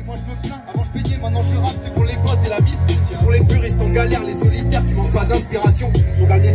et moi je me plains. Avant je payais, maintenant je c'est pour les potes et la mif. C'est pour les puristes en galère, les solitaires qui manquent pas d'inspiration. Pour gagner